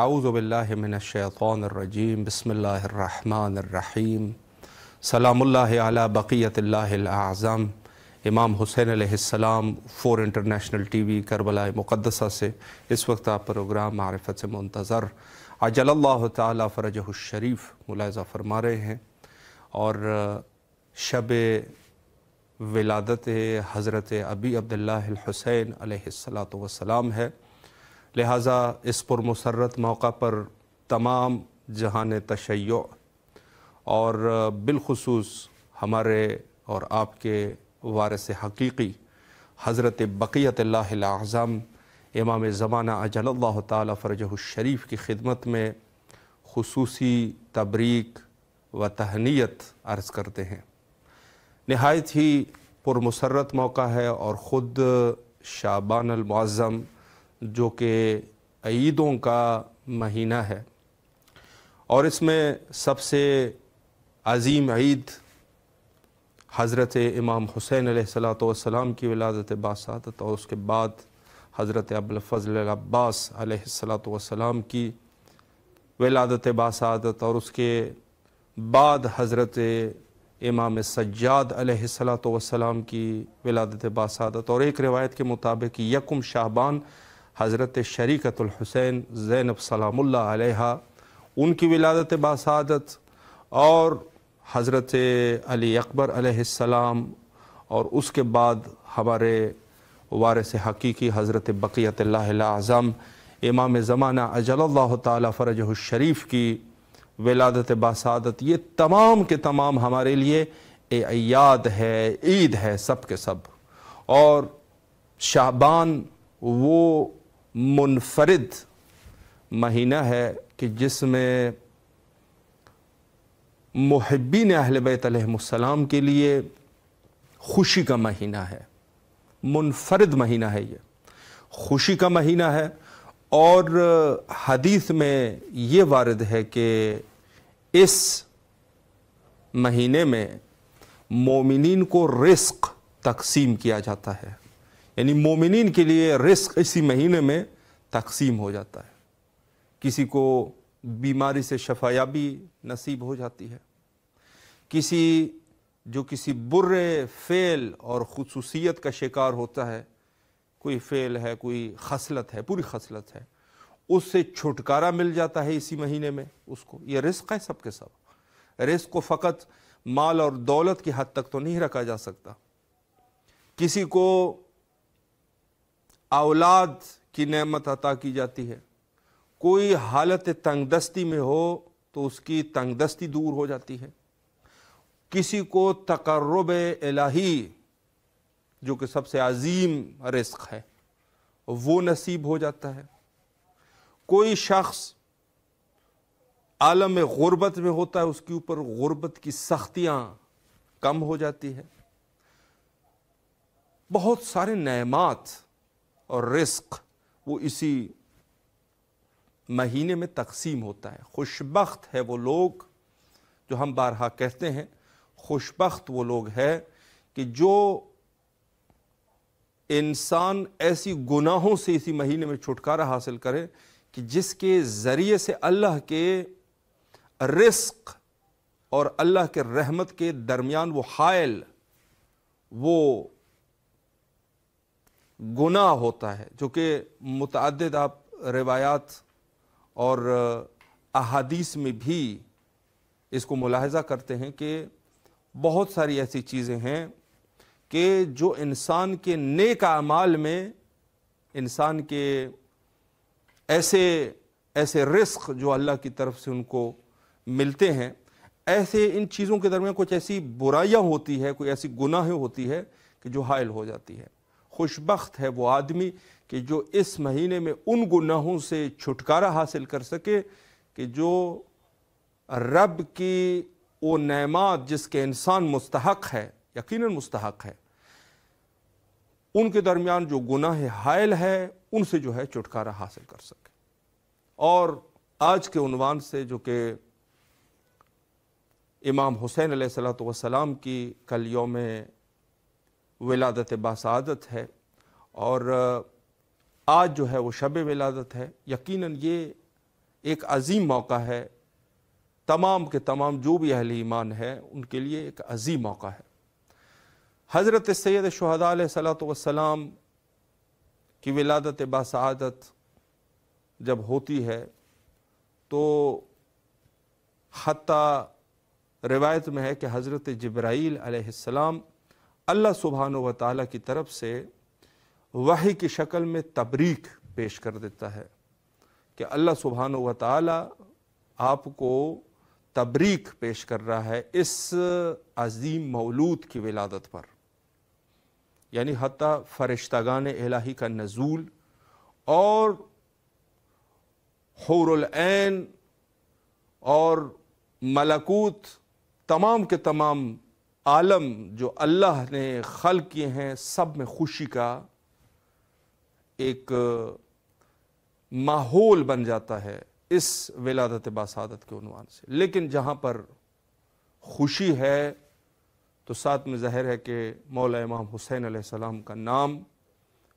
आऊज़बिल्लिमिनशैतरजीम बसमीम सलामुल्लाह बक़ीतल्लाज़म इमाम Hussain आसमाम four international T V Karbala मुक़दसा से इस वक्त आप प्रोग्राम मारफत से मुंतज़र अजल्ला फ़रजशरीफ़ मुलायजा फरमा रहे हैं और शब विलादत हज़रत अबी अब्दुल्लाहुसैन वसलाम है लिहाजा इस पुरमसरत मौका पर तमाम जहान तशैय और बिलखसूस हमारे और आपके वारस हकीकी हज़रत बक़ीत आज़म, इमाम ज़माना अजल्ला फ़रजशरीफ़ की खिदमत में खसूसी तबरीक व तहनीत अर्ज़ करते हैं। नहायत ही पुरमसरत मौका है और ख़ुद शाबान अलमुज़म जो कि ईदों का महीना है। और इसमें सबसे अजीम ईद हज़रत इमाम हुसैन सलाम की विलादत बासादत और उसके बाद हज़रत अबुलफ़ल अब्बास की विलादत बासादत और उसके बाद हज़रत इमाम सज्जाद सलाम की विलादत बासादत और एक रिवायत के मुताबिक यकुम शाहबान हज़रत शरीकतुलहुसैन ज़ैनब सलामुल्लाह उनकी विलादत बासादत और हज़रत अली अकबर अलैहिस्सलाम और उसके बाद हमारे वारस हकीकी हज़रत बक़ीत आज़म, इमाम ज़माना अजल्ला फ़रजशरीफ़ की विलादत बासादत, ये तमाम के तमाम हमारे लिए याद है, ईद है सब के सब। और शाबान वो मुनफरद महीना है कि जिसमें महबिन अहल बैतम के लिए खुशी का महीना है। मुनफरद महीना है ये। खुशी का महीना है और हदीस में ये वारद है कि इस महीने में मोमिन को रिस्क तकसीम किया जाता है। यानी मोमिन के लिए रिस्क इसी महीने में तकसीम हो जाता है। किसी को बीमारी से शफायाबी नसीब हो जाती है। किसी, जो किसी बुरे फ़ेल और खसूसियत का शिकार होता है, कोई फ़ेल है, कोई खसलत है, पूरी खसलत है, उससे छुटकारा मिल जाता है इसी महीने में उसको। ये रिस्क है सबके सब। रिस्क को फ़कत माल और दौलत की हद तक तो नहीं रखा जा सकता। किसी को औलाद की नेमत अता की जाती है। कोई हालत तंगदस्ती में हो तो उसकी तंगदस्ती दूर हो जाती है। किसी को तकर्रब इलाही, जो कि सबसे अजीम रिस्क है, वो नसीब हो जाता है। कोई शख्स आलम गुर्बत में होता है, उसके ऊपर गुर्बत की सख्तियाँ कम हो जाती है। बहुत सारे नयमात और रिस्क, वो इसी महीने में तकसीम होता है। खुशबख्त है वो लोग, जो हम बारहा कहते हैं, खुशबख्त वो लोग है कि जो इंसान ऐसी गुनाहों से इसी महीने में छुटकारा हासिल करे कि जिसके ज़रिए से अल्लाह के रिस्क और अल्लाह के रहमत के दरमियान वो हायल, वो गुनाह होता है, जो कि मुतद आप रवायात और अहादीस में भी इसको मुलाहजा करते हैं कि बहुत सारी ऐसी चीज़ें हैं कि जो इंसान के नेक अमाल में, इंसान के ऐसे ऐसे रिस्क जो अल्लाह की तरफ़ से उनको मिलते हैं, ऐसे इन चीज़ों के दरमियान कुछ ऐसी बुराइयाँ होती है, कोई ऐसी गुनाहें होती है कि जो हायल हो जाती है। खुशबख्त है वो आदमी कि जो इस महीने में उन गुनाहों से छुटकारा हासिल कर सके कि जो रब की वो नमात जिसके इंसान मुस्तक है यकीन मुस्तक है, उनके दरमियान जो गुनाह हायल है, उनसे जो है छुटकारा हासिल कर सके। और आज के उनवान से जो कि इमाम हुसैन सलाम की कल योम विलादत बासादत है और आज जो है वो शब विलादत है। यकीनन ये एक अजीम मौका है। तमाम के तमाम जो भी अहल ईमान है, उनके लिए एक अजीम मौका है। हज़रत सैद शहदा सलाम की विलादत बासदत जब होती है तो हती रिवायत में है कि हज़रत जब्राईल अलैहिस्सलाम अल्लाह सुबहान व ताली की तरफ़ से वही की शक्ल में तबरीक पेश कर देता है कि अल्लाह सुबहान व ताली आपको तबरीक पेश कर रहा है इस अजीम मौलूद की विलादत पर। यानी हती फ़रिश्तगान इलाही का नज़ूल और हौरन और मलकूत तमाम के तमाम आलम जो अल्लाह ने खल किए हैं सब में खुशी का एक माहौल बन जाता है इस विलादत बासादत के उनवान से। लेकिन जहाँ पर खुशी है तो साथ में ज़ाहिर है कि मौला इमाम हुसैन सलाम का नाम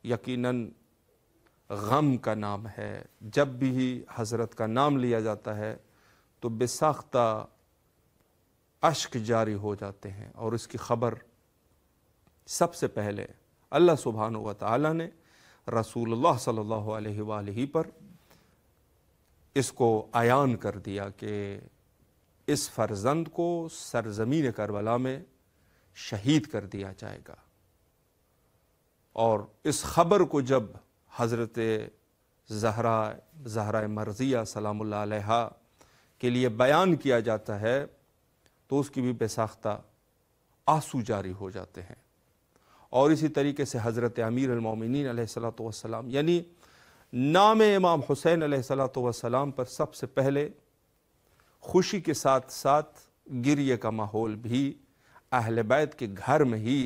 यकीनन गम का नाम है। जब भी हज़रत का नाम लिया जाता है तो बेसाख्ता अश्क जारी हो जाते हैं और इसकी ख़बर सबसे पहले अल्लाह सुबहान व ताली ने रसूलुल्लाह सल्लल्लाहु अलैहि पर इसको आयान कर दिया कि इस फर्जंद को सरजमीन करबला में शहीद कर दिया जाएगा। और इस खबर को जब हज़रत जहरा जहरा मर्जिया सलाम के लिए बयान किया जाता है तो उसकी भी बेसाख्ता आँसू जारी हो जाते हैं। और इसी तरीके से हज़रत अमीर अलमिन सलाम यानी नाम इमाम हुसैन सलाम पर सबसे पहले खुशी के साथ साथ गिरिए का माहौल भी अहल बैत के घर में ही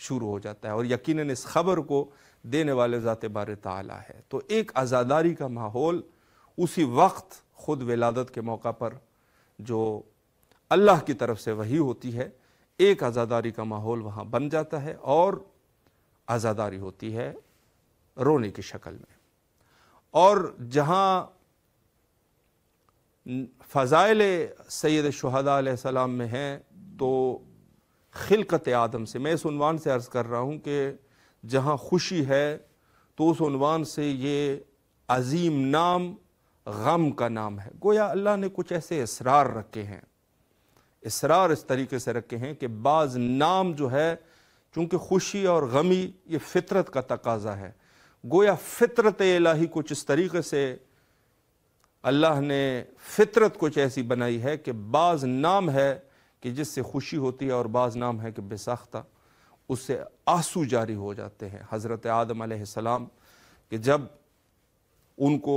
शुरू हो जाता है। और यकीनन इस खबर को देने वाले ज़ात बार ताला है। तो एक आज़ादारी का माहौल उसी वक्त ख़ुद विलादत के मौका पर जो अल्लाह की तरफ़ से वही होती है। एक आज़ादारी का माहौल वहाँ बन जाता है और आज़ादारी होती है रोने की शक्ल में। और जहाँ फ़ज़ाइल सैद सलाम में हैं तो खिलकत आदम से, मैं इस उनवान से अर्ज़ कर रहा हूँ कि जहाँ खुशी है तो उस उनवान से ये अजीम नाम, गम का नाम है। गोया अल्लाह ने कुछ ऐसे इसरार रखे हैं। इसरार इस तरीके से रखे हैं कि बाज़ नाम जो है, चूँकि खुशी और गमी, ये फितरत का तकाजा है। गोया फितरत इलाही कुछ इस तरीके से अल्लाह ने फितरत कुछ ऐसी बनाई है कि बाज़ नाम है कि जिससे खुशी होती है और बाज़ नाम है कि बेसाख्ता, उससे आँसू जारी हो जाते हैं। हज़रत आदम सलाम कि जब उनको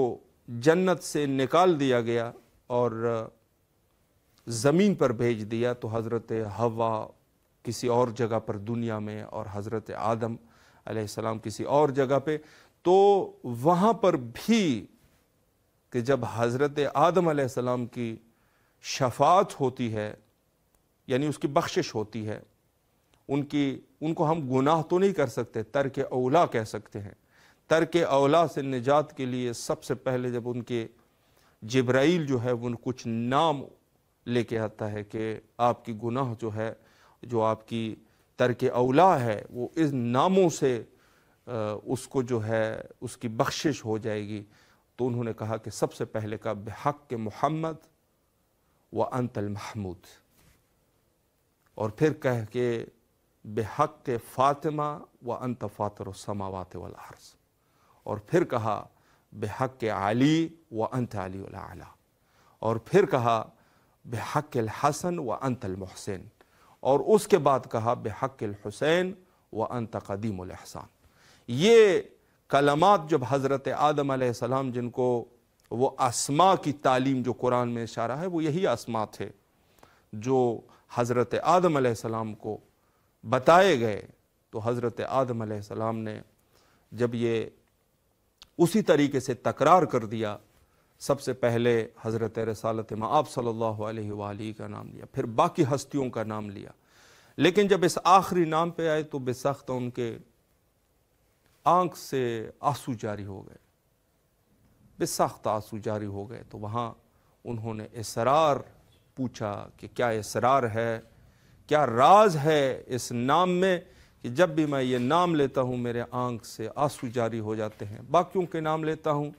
जन्नत से निकाल दिया गया और ज़मीन पर भेज दिया तो हज़रत हवा किसी और जगह पर दुनिया में और हज़रत आदम सलाम किसी और जगह पे। तो वहाँ पर भी कि जब हज़रत आदम सलाम की शफात होती है, यानी उसकी बख्शिश होती है, उनकी, उनको हम गुनाह तो नहीं कर सकते, तर्क अवला कह सकते हैं। तर्क अवला से निजात के लिए सबसे पहले जब उनके जब्राइल जो है, वो कुछ नाम लेके आता है कि आपकी गुनाह जो है, जो आपकी तर्क अवला है, वो इस नामों से उसको जो है, उसकी बख्शिश हो जाएगी। तो उन्होंने कहा कि सबसे पहले का बेहक के मोहम्मद व अंतल महमूद। और फिर कह के बेहक के फ़ातिमा व अंत फ़ातर समावत वालर्स और फिर कहा बेहक के आली व अंत अली और फिर कहा बेहक हसन व अंत मोहसिन और उसके बाद कहा बेहक हुसैन व अंत कदीम एहसान ये कलमात जब हज़रत आदम सलाम जिनको वो आसमा की तालीम जो कुरान में इशारा है वो यही आसमा थे जो हज़रत आदम सलाम को बताए गए तो हज़रत आदम सलाम ने जब ये उसी तरीके से तकरार कर दिया सबसे पहले हज़रत रसालत आप सल्लल्लाहु अलैहि का नाम लिया, फिर बाकी हस्तियों का नाम लिया। लेकिन जब इस आखिरी नाम पे आए तो बेसख्त उनके आँख से आँसू जारी हो गए। बेसख्त आँसू जारी हो गए तो वहाँ उन्होंने इसरार पूछा कि क्या इसरार है, क्या राज है इस नाम में कि जब भी मैं ये नाम लेता हूँ, मेरे आँख से आँसू जारी हो जाते हैं। बाकियों के नाम लेता हूँ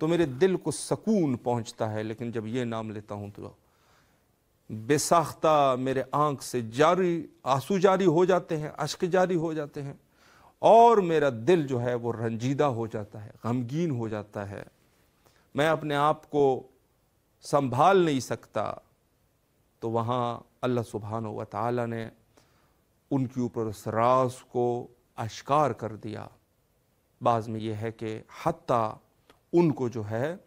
तो मेरे दिल को सकून पहुँचता है, लेकिन जब ये नाम लेता हूँ तो बेसाख्ता मेरे आँख से जारी, आँसू जारी हो जाते हैं, अश्क जारी हो जाते हैं, और मेरा दिल जो है वो रंजीदा हो जाता है, गमगीन हो जाता है। मैं अपने आप को संभाल नहीं सकता। तो वहाँ अल्लाह सुबहान व ने उनके ऊपर उस रास को अशकार कर दिया। बाज़ में यह है कि हती उनको जो है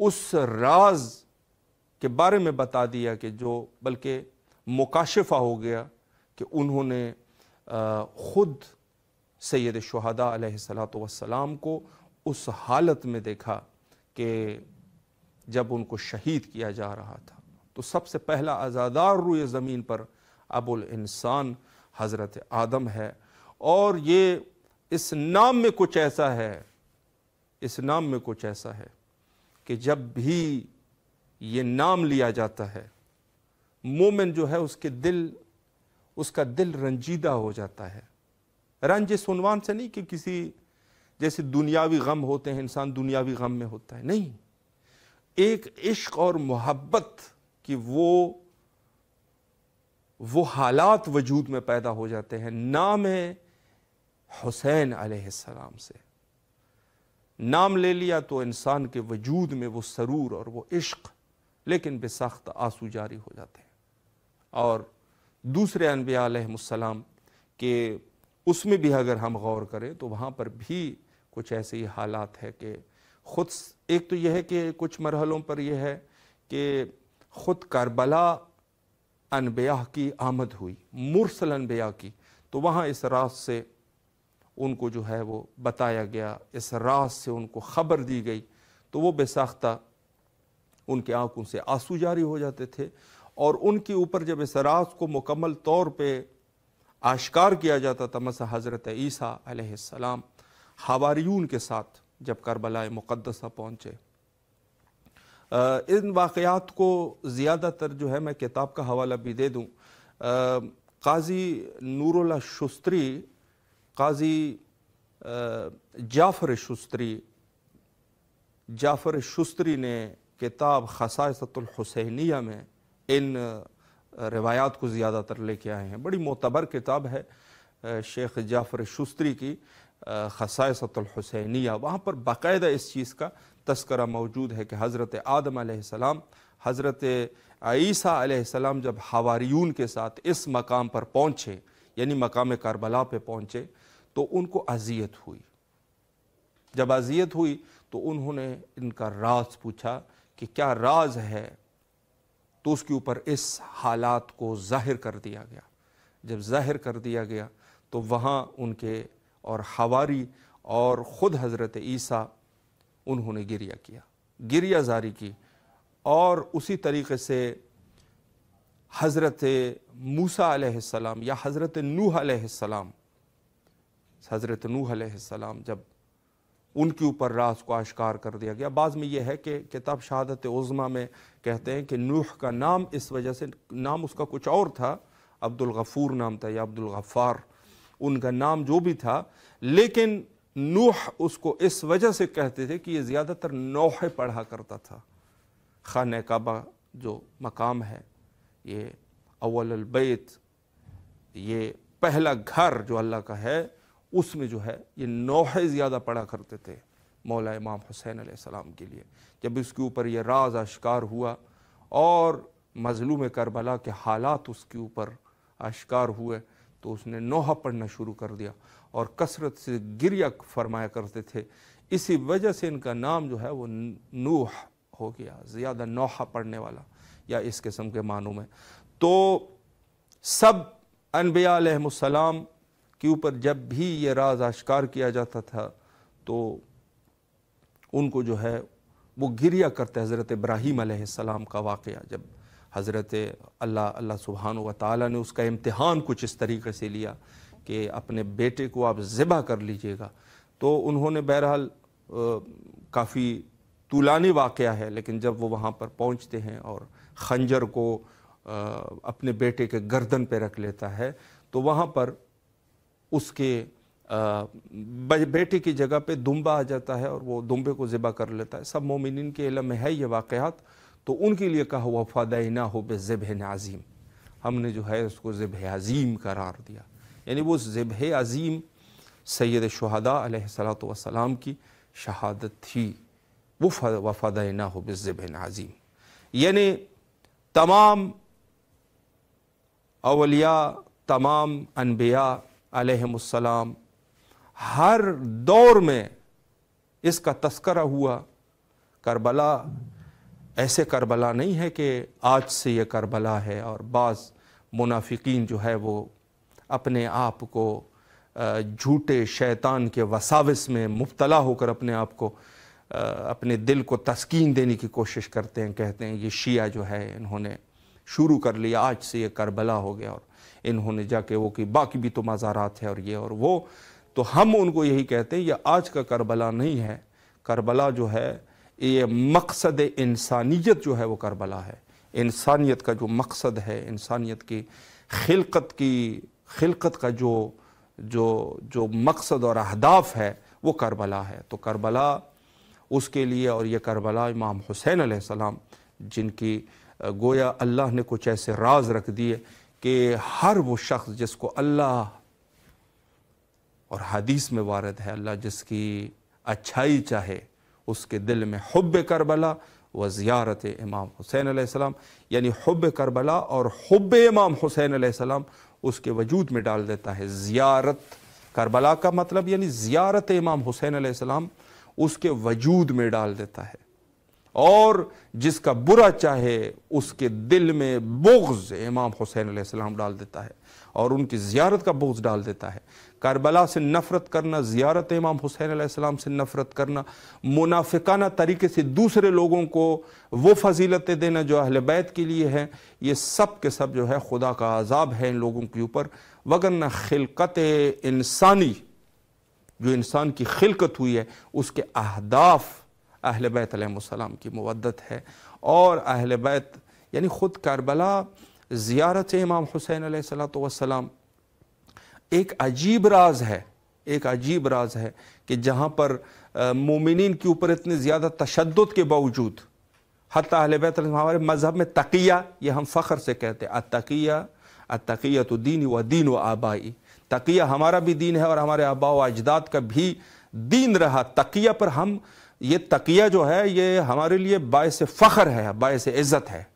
उस राज के बारे में बता दिया कि जो, बल्कि मुकाशफा हो गया कि उन्होंने ख़ुद सैद शहदा सलाम को उस हालत में देखा कि जब उनको शहीद किया जा रहा था। तो सबसे पहला आज़ादार रुए ज़मीन पर अबुल इंसान हज़रत आदम है। और ये इस नाम में कुछ ऐसा है इस नाम में कुछ ऐसा है कि जब भी ये नाम लिया जाता है, मोमिन जो है उसके दिल, उसका दिल रंजीदा हो जाता है। रंज सुनवान से नहीं कि किसी, जैसे दुनियावी गम होते हैं, इंसान दुनियावी गम में होता है। नहीं। एक इश्क और मोहब्बत की वो वो हालात वजूद में पैदा हो जाते हैं। नाम है हुसैन अलैहिस्सलाम से। नाम ले लिया तो इंसान के वजूद में वो सरूर और वो इश्क, लेकिन बेसख्त आँसू जारी हो जाते हैं। और दूसरे अनबियासम के उसमें भी अगर हम गौर करें तो वहाँ पर भी कुछ ऐसे ही हालात है कि ख़ुद एक तो यह है कि कुछ मरहलों पर यह है कि ख़ुद करबला अनबिया की आमद हुई, मुरसल अनबिया की। तो वहाँ इस रात से उनको जो है वो बताया गया, इस रात से उनको ख़बर दी गई। तो वो बेसाख्ता उनके आँखों से आँसू जारी हो जाते थे और उनके ऊपर जब इस रात को मुकम्मल तौर पे आश्कार किया जाता था मसा हज़रत ईसा अलैहिस्सलाम हवारियून के साथ जब करबला मुक़दसा पहुँचे। इन वाक़ात को ज़्यादातर जो है मैं किताब का हवाला भी दे दूँ। काजी नूरुल्ला शुस्त्री काजी जाफ़र शुस्त्री जाफ़र शुस्त्री ने किताब खसासतुलहुसैनिया में इन रवायात को ज़्यादातर लेके आए हैं बड़ी मोतबर किताब है शेख जाफ़र शुस्त्री की खसासतुलहुसैनिया वहाँ पर बाकायदा इस चीज़ का तस्करा मौजूद है कि हज़रत आदम आसमाम हज़रत ईसा आसमाम जब हवारियून के साथ इस मकाम पर पहुँचे यानी मकाम करबला पर पहुँचे तो उनको अजियत हुई। जब अजियत हुई तो उन्होंने इनका राज पूछा कि क्या राज है? तो उसके ऊपर इस हालात को ज़ाहिर कर दिया गया। जब ज़ाहिर कर दिया गया तो वहाँ उनके और हवारी और ख़ुद हज़रत ईसा उन्होंने गिरिया किया। गिरिया जारी की और उसी तरीके से हज़रत मूसा या हज़रत नूह अलैहिस्सलाम हज़रत नूह जब उनके ऊपर राज को आश्कार कर दिया गया। बाद में यह है कि किताब शहादत उज़मा में कहते हैं कि नूह का नाम इस वजह से, नाम उसका कुछ और था, अब्दुल गफ़ूर नाम था या अब्दुल गफ़ार उनका नाम जो भी था। लेकिन नूह उसको इस वजह से कहते थे कि ये ज़्यादातर नौहे पढ़ा करता था। खान काबा जो मकाम है, ये अव्वलबैत ये पहला घर जो अल्लाह का है उसमें जो है, ये नौहे ज़्यादा पढ़ा करते थे मौला इमाम हुसैन सलाम के लिए। जब इसके ऊपर ये राज आश्कार हुआ और मजलूम करबला के हालात उसके ऊपर आश्कार हुए तो उसने नोहा पढ़ना शुरू कर दिया और कसरत से गिरिया फरमाया करते थे। इसी वजह से इनका नाम जो है वो नूह हो गया, ज़्यादा नोहा पढ़ने वाला या इस किस्म के मानों में। तो सब अनबियासम के ऊपर जब भी ये राज आश्कार किया जाता था तो उनको जो है वो गिरिया करते हज़रत इब्राहीम सलाम का वाक़ जब हज़रत अल्लाह अल्लाह सुबहान व ताली ने उसका इम्तहान कुछ इस तरीके से लिया कि अपने बेटे को आप ज़िबा कर लीजिएगा। तो उन्होंने बहरहाल काफ़ी तुलानी वाक़ है, लेकिन जब वो वहाँ पर पहुँचते हैं और खंजर को अपने बेटे के गर्दन पे रख लेता है तो वहाँ पर उसके बेटे की जगह पे दुम्बा आ जाता है और वो दुम्बे को ज़िबा कर लेता है। सब मोमिन के इलम में है ये वाक़ात तो उनके लिए कहा वफ़ादा हो बे ज़िब नाज़ीम। हमने जो है उसको ज़िब अज़ीम करार दिया। यानी वो ज़िब अज़ीम सैद शहदा सलाम की शहादत थी। वो वफ़ादा हो बे ज़िब नाज़ीम। यानी तमाम अवलिया, तमाम अनबिया अलैहिस्सलाम हर दौर में इसका तस्करा हुआ। करबला, ऐसे करबला नहीं है कि आज से ये करबला है और बाज़ मुनाफिकीन जो है वो अपने आप को झूठे शैतान के वसाविस में मुबतला होकर अपने आप को अपने दिल को तस्कीन देने की कोशिश करते हैं, कहते हैं, ये शिया जो है इन्होंने शुरू कर लिया, आज से ये करबला हो गया और इन्होंने जाके वो कि बाकी भी तो मज़ारात है और ये और वो। तो हम उनको यही कहते हैं, ये आज का करबला नहीं है। करबला जो है, ये मकसद इंसानियत जो है वो करबला है। इंसानियत का जो मकसद है, इंसानियत की खिलकत की, खिलकत का जो जो जो मकसद और अहदाफ है, वो करबला है। तो करबला उसके लिए और ये करबला इमाम हुसैन सलाम, जिनकी गोया अल्लाह ने कुछ ऐसे राज रख दिए कि हर वो शख्स जिसको अल्लाह और हदीस में वारद है, अल्लाह जिसकी अच्छाई चाहे, उसके दिल में हुब करबला व ज़ियारत इमाम हुसैन सलाम, यानी हुब करबला और हुब इमाम हुसैन सलाम उसके वजूद में डाल देता है। ज़ियारत करबला का मतलब यानी ज़ियारत इमाम हुसैन सलाम उसके वजूद में डाल देता है। और जिसका बुरा चाहे उसके दिल में बोग्ज इमाम हुसैन सलाम डाल देता है और उनकी ज़ियारत का बोझ डाल देता है। करबला से नफ़रत करना, ज़ियारत इमाम हुसैन सलाम से नफ़रत करना, मुनाफिकाना तरीके से दूसरे लोगों को वो फजीलतें देना जो अहल बैत के लिए है, ये सब के सब जो है खुदा का आज़ाब है इन लोगों के ऊपर। वगरना खिलकत इंसानी, जो इंसान की खिलकत हुई है, उसके अहदाफ़ अहल बैत की मुवदत है। और अहल बैत, यानी ख़ुद करबला ज़ियारत इमाम हुसैन सलाम एक अजीब राज है, एक अजीब राज है कि जहाँ पर मोमिन के ऊपर इतने ज़्यादा तशद के बावजूद हती अहल बैत हमारे मज़हब में तकिया, ये हम फ़ख्र से कहते हैं अतकिया अतकिया तो दीन व दीन व आबाई। तकिया हमारा भी दीन है और हमारे आबा व अजदाद का भी दीन रहा। तकिया पर हम ये तकिया जो है, ये हमारे लिए बायस फ़ख्र है, बायस इज़्ज़त है।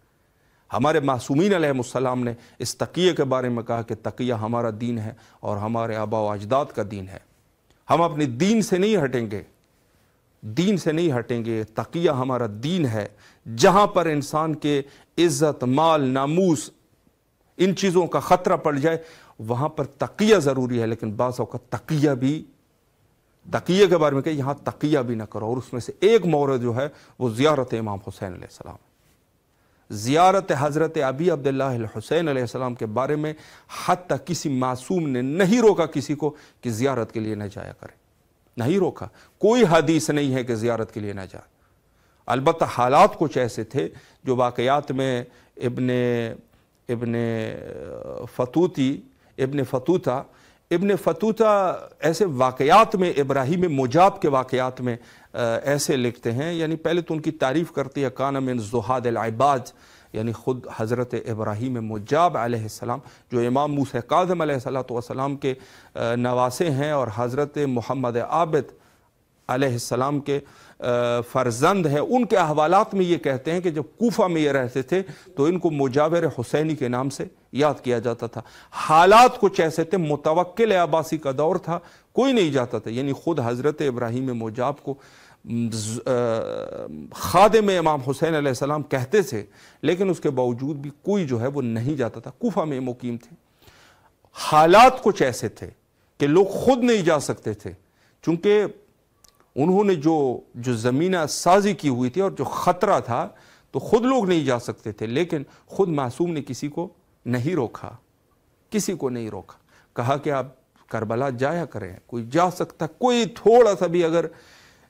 हमारे मासूमीन अलैहिस्सलाम ने इस तकिए के बारे में कहा कि तकिया हमारा दीन है और हमारे आबा अजदाद का दीन है। हम अपने दीन से नहीं हटेंगे, दीन से नहीं हटेंगे। तकिया हमारा दीन है, जहाँ पर इंसान के इज़्ज़त, माल, नामूस, इन चीज़ों का ख़तरा पड़ जाए, वहाँ पर तकिया ज़रूरी है, लेकिन बाज़ का तकिया भी तकिए के बारे में कही, यहाँ तकिया भी ना करो। और उसमें से एक मौरद जो है, वो ज़ियारत इमाम हुसैन सलाम। ज़ियारत हज़रत अबी अब्दुल्ला हुसैन सलाम के बारे में हद तक किसी मासूम ने नहीं रोका किसी को कि ज़ियारत के लिए न जाया करे। नहीं रोका। कोई हदीस नहीं है कि ज़ियारत के लिए न जाए। अलबत् हालात कुछ ऐसे थे जो वाक़यात में इबन इबन फतूती, इबन फतूता इबन फतूता ऐसे वाक़यात में, इब्राहिम मुजाब के वाक़यात में ऐसे लिखते हैं, यानी पहले तो उनकी तारीफ़ करती है कानम मिन जुहाद अलबाज यानी ख़ुद हज़रत इब्राहिम मुजाब आसमाम जो इमाम मूस सलाम के नवासे हैं, और हज़रत मोहम्मद आबिद आसमाम के फ़र्जंद है। उनके अहवालात में ये कहते हैं कि जब कोफा में ये रहते थे तो इनको मुजावर हुसैनी के नाम से याद किया जाता था। हालात कुछ ऐसे थे मुतवक्ल अब्बासी का दौर था, कोई नहीं जाता था। यानी ख़ुद हज़रत इब्राहिम मुजाब को खादम इमाम हुसैन सलाम कहते थे, लेकिन उसके बावजूद भी कोई जो है वो नहीं जाता था। कोफा में मुकीम थे। हालात कुछ ऐसे थे कि लोग खुद नहीं जा सकते थे, चूँकि उन्होंने जो जो ज़मीना साजी की हुई थी और जो ख़तरा था तो ख़ुद लोग नहीं जा सकते थे, लेकिन ख़ुद मासूम ने किसी को नहीं रोका। किसी को नहीं रोका। कहा कि आप करबला जाया करें, कोई जा सकता, कोई थोड़ा सा भी अगर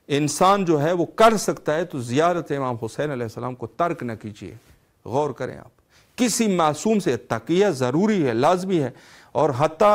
इंसान जो है वो कर सकता है तो ज़ियारत इमाम हुसैन सलाम को तर्क न कीजिए। गौर करें आप। किसी मासूम से तकिया ज़रूरी है, लाजमी है, और हती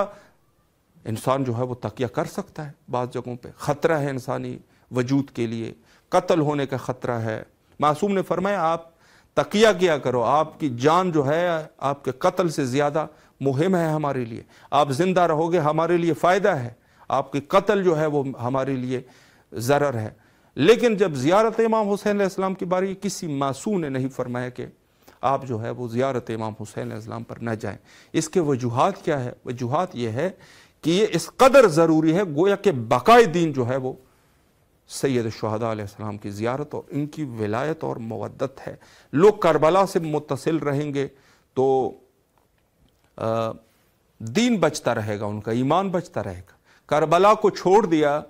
इंसान जो है वो तकिया कर सकता है बाज़ जगहों पे। ख़तरा है इंसानी वजूद के लिए। कत्ल होने का ख़तरा है। मासूम ने फरमाया, आप तकिया किया करो। आपकी जान जो है, आपके कत्ल से ज़्यादा मुहिम है हमारे लिए। आप ज़िंदा रहोगे, हमारे लिए फ़ायदा है। आपकी कत्ल जो है, वो हमारे लिए ज़रर है। लेकिन जब ज़ियारत इमाम हुसैन इस्लाम की बारी, किसी मासूम ने नहीं फरमाया कि आप जो है वो ज़ियारत इमाम हुसैन इस्लाम पर न जाएँ। इसके वजूहत क्या है? वजूहत ये है कि ये इस कदर ज़रूरी है गोया के बकाए दिन जो है वो सैद शहदा की ज़ियारत और इनकी विलायत और मवदत है। लोग करबला से मुतसिल रहेंगे तो आ, दीन बचता रहेगा उनका ईमान बचता रहेगा। करबला को छोड़ दिया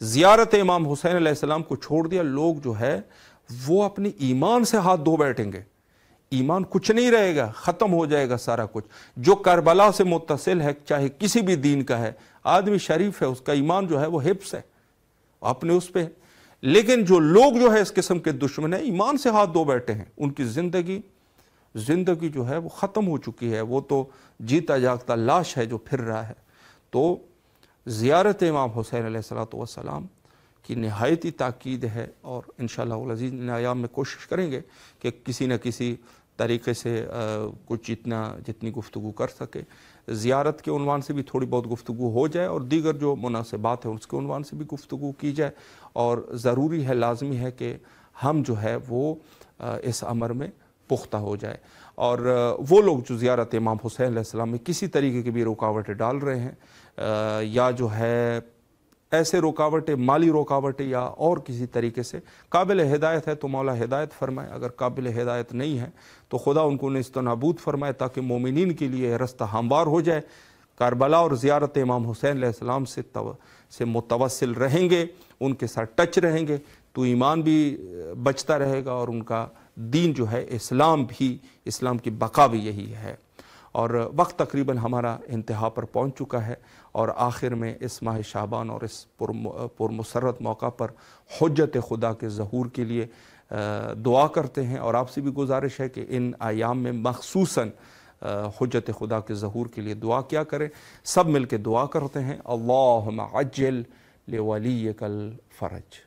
ज़ियारत इमाम हुसैन को छोड़ दिया लोग जो है वो अपने ईमान से हाथ धो बैठेंगे। ईमान कुछ नहीं रहेगा, ख़त्म हो जाएगा सारा कुछ। जो करबला से मुतसिल है, चाहे किसी भी दीन का है, आदमी शरीफ है, उसका ईमान जो है वो हिप्स है, अपने उस पर लेकिन जो लोग जो है इस किस्म के दुश्मन है, ईमान से हाथ धो बैठे हैं, उनकी ज़िंदगी ज़िंदगी जो है वो ख़त्म हो चुकी है। वो तो जीता जागता लाश है जो फिर रहा है। तो ज़ियारत इमाम हुसैन सलाम की नहायती ताकीद है और इन शजीज़ आयाम में कोशिश करेंगे कि किसी न किसी तरीके से आ, कुछ जितना जितनी गुफ्तु कर सके। ज़ियारत के उनवान से भी थोड़ी बहुत गुफ्तु हो जाए और दीगर जो मुनासिबात है उसके उनवान से भी गुफ्तु की जाए। और ज़रूरी है लाजमी है कि हम जो है वो इस अमर में पुख्ता हो जाए। और वो लोग जो ज़ियारत इमाम हुसैन में किसी तरीके की भी रुकावटें डाल रहे हैं या जो है ऐसे रुकावटें, माली रुकावटें या और किसी तरीके से, काबिल हिदायत है तो मौला हिदायत फरमाए। अगर काबिल हिदायत नहीं है तो खुदा उनको नस्त नाबूद फरमाए ताकि मोमिन के लिए रास्ता हमवार हो जाए। कारबला और ज़ियारत इमाम हुसैन सलाम से तव, से मुतवसल रहेंगे, उनके साथ टच रहेंगे तो ईमान भी बचता रहेगा और उनका दीन जो है, इस्लाम भी, इस्लाम की बका भी यही है। और वक्त तकरीबन हमारा इंतहा पर पहुँच चुका है। और आखिर में इस माह शाबान और इस पुरमसरत मौका पर हजत खुदा के ज़हूर के लिए दुआ करते हैं और आपसे भी गुजारिश है कि इन आयाम में मखसूस हजत खुदा के ज़हूर के लिए दुआ क्या करें। सब मिल के दुआ करते हैं। अल्लाह अज्जल वली कल फ़रज।